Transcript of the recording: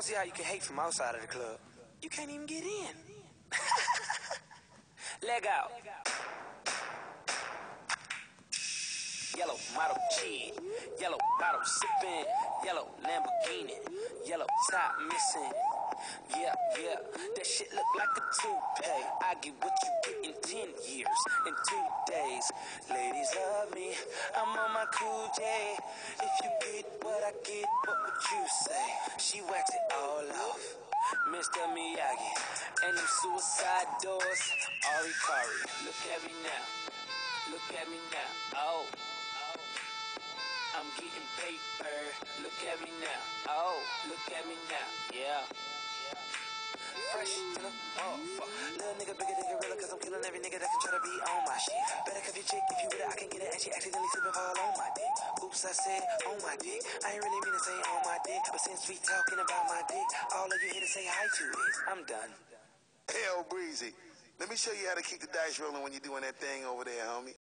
don't see how you can hate from outside of the club. You can't even get in. Leg out. Yellow model kid, yellow bottle sipping, yellow Lamborghini, yellow top missing. Yeah, yeah, that shit look like a toupee. I get what you get in 10 years, in two days. Ladies love me, I'm on my cool J. If you get what I get, what would you say? She wax it all off, Mr. Miyagi. And them suicide doors, Ari Kari. Look at me now, look at me now, oh. I'm getting paper. Look at me now. Oh, look at me now. Yeah. Fresh the motherfucker. Little nigga bigger than gorilla, cause I'm killing every nigga that can try to be on my shit. Better cuff your chick if you with it, I can get it, and she accidentally slip and fall on my dick. Oops, I said on my dick. I ain't really mean to say on my dick, but since we talking about my dick, all of you here to say hi to it. I'm done. Hell, Breezy. Let me show you how to keep the dice rolling when you're doing that thing over there, homie.